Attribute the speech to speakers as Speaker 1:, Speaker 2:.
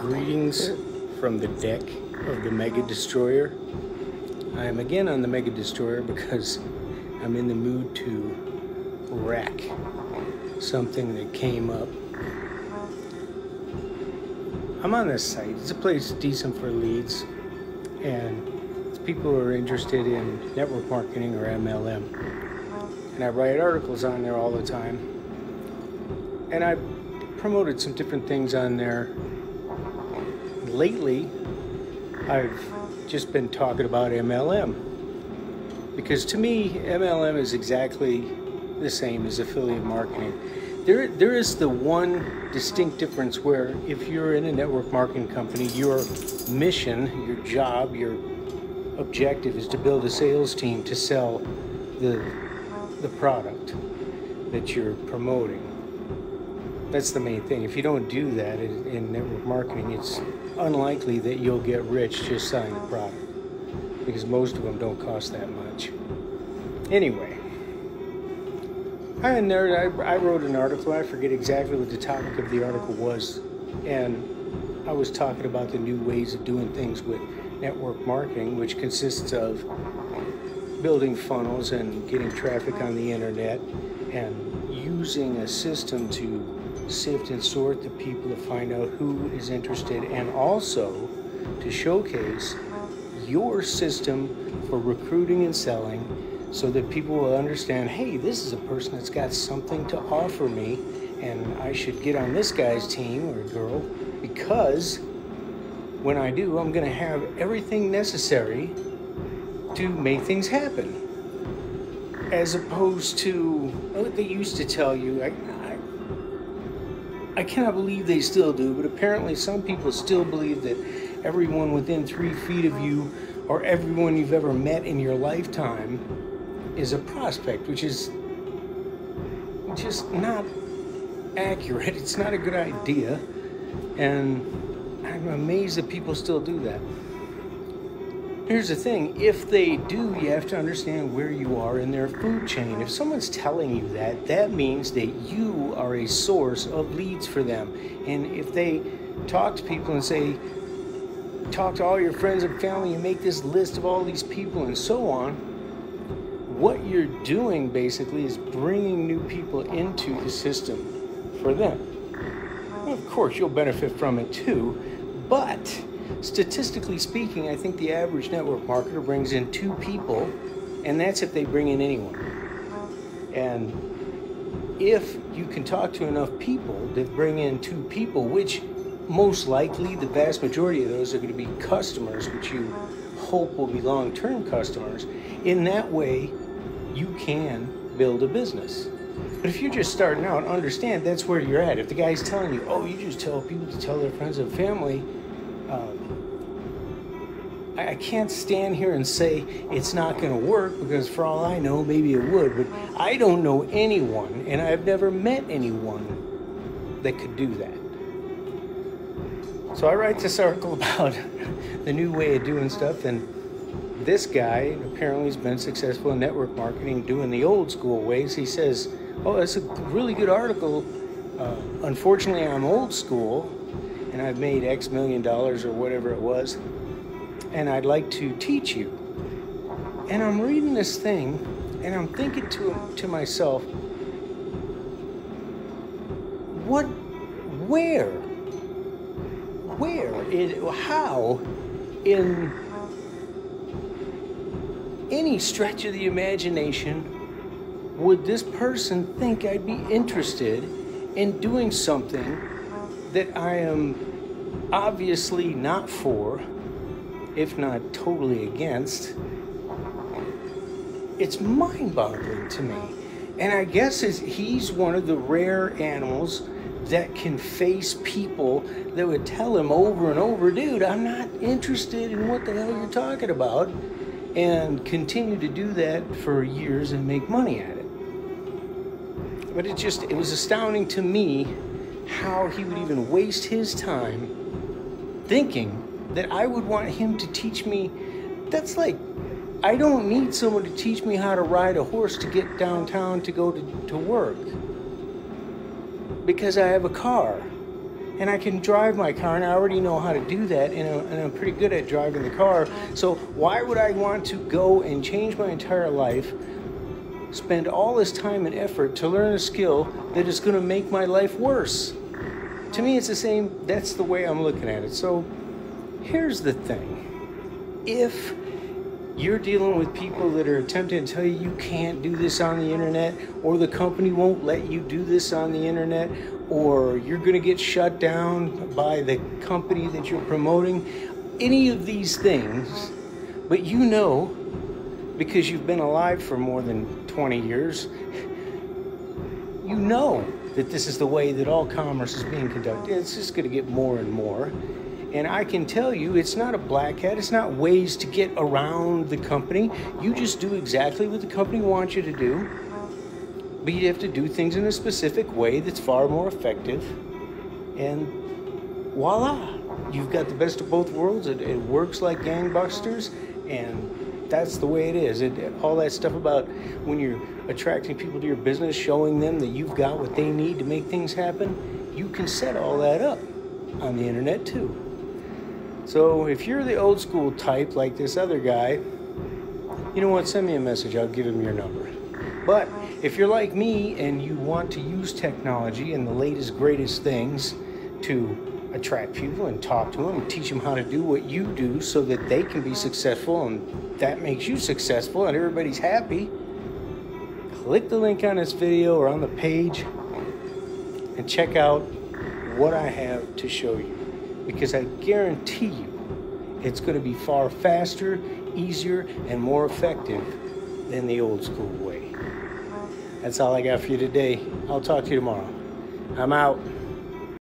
Speaker 1: Greetings from the deck of the Mega Destroyer. I am again on the Mega Destroyer because I'm in the mood to wreck something that came up. I'm on this site. It's a place decent for leads, and people who are interested in network marketing or MLM. And I write articles on there all the time. And I promoted some different things on there lately, I've just been talking about MLM. Because to me, MLM is exactly the same as affiliate marketing. There, there is the one distinct difference where if you're in a network marketing company, your mission, your job, your objective is to build a sales team to sell the, the product that you're promoting. That's the main thing. If you don't do that in, in network marketing, it's unlikely that you'll get rich just selling the product because most of them don't cost that much. Anyway, I, nerd, I, I wrote an article. I forget exactly what the topic of the article was, and I was talking about the new ways of doing things with network marketing, which consists of building funnels and getting traffic on the internet and using a system to sift and sort the people to find out who is interested and also to showcase your system for recruiting and selling so that people will understand hey, this is a person that's got something to offer me and I should get on this guy's team or girl because when I do, I'm going to have everything necessary to make things happen. As opposed to what they used to tell you, I, I cannot believe they still do, but apparently some people still believe that everyone within three feet of you or everyone you've ever met in your lifetime is a prospect, which is just not accurate. It's not a good idea. And I'm amazed that people still do that. Here's the thing if they do, you have to understand where you are in their food chain. If someone's telling you that, that means that you are a source of leads for them. And if they talk to people and say, talk to all your friends and family and make this list of all these people and so on, what you're doing basically is bringing new people into the system for them. of course, you'll benefit from it too, but statistically speaking, I think the average network marketer brings in two people, and that's if they bring in anyone. And if you can talk to enough people to bring in two people, which most likely the vast majority of those are going to be customers, which you hope will be long term customers, in that way you can build a business. But if you're just starting out, understand that's where you're at. If the guy's telling you, oh, you just tell people to tell their friends and family, um, I, I can't stand here and say it's not going to work because, for all I know, maybe it would. But I don't know anyone, and I've never met anyone that could do that. So I write this article about the new way of doing stuff, and this guy apparently has been successful in network marketing doing the old school ways. He says, Oh, that's a really good article. Uh, unfortunately, I'm old school and I've made X million dollars or whatever it was, and I'd like to teach you. And I'm reading this thing, and I'm thinking to to myself, what, where, where, how, in any stretch of the imagination, would this person think I'd be interested in doing something that I am obviously not for, if not totally against, it's mind boggling to me. And I guess is he's one of the rare animals that can face people that would tell him over and over, dude, I'm not interested in what the hell you're talking about, and continue to do that for years and make money at it. But it just, it was astounding to me how he would even waste his time thinking that I would want him to teach me. That's like, I don't need someone to teach me how to ride a horse to get downtown to go to, to work because I have a car. and I can drive my car, and I already know how to do that, and I'm, and I'm pretty good at driving the car. So why would I want to go and change my entire life, spend all this time and effort to learn a skill that is going to make my life worse? To me, it's the same. That's the way I'm looking at it. So here's the thing: if you're dealing with people that are attempting to tell you you can't do this on the internet, or the company won't let you do this on the internet, or you're going to get shut down by the company that you're promoting, any of these things, but you know, because you've been alive for more than 20 years, you know that this is the way that all commerce is being conducted. It's just going to get more and more. And I can tell you, it's not a black hat. It's not ways to get around the company. You just do exactly what the company wants you to do. But you have to do things in a specific way that's far more effective. And voila, you've got the best of both worlds. It, it works like gangbusters. And that's the way it is. It, all that stuff about when you're attracting people to your business, showing them that you've got what they need to make things happen, you can set all that up on the internet too. So if you're the old school type like this other guy, you know what? Send me a message. I'll give him your number. But if you're like me and you want to use technology and the latest, greatest things to attract people and talk to them and teach them how to do what you do so that they can be successful and that makes you successful and everybody's happy, click the link on this video or on the page and check out what I have to show you because I guarantee you it's going to be far faster, easier, and more effective than the old school way. That's all I got for you today. I'll talk to you tomorrow. I'm out.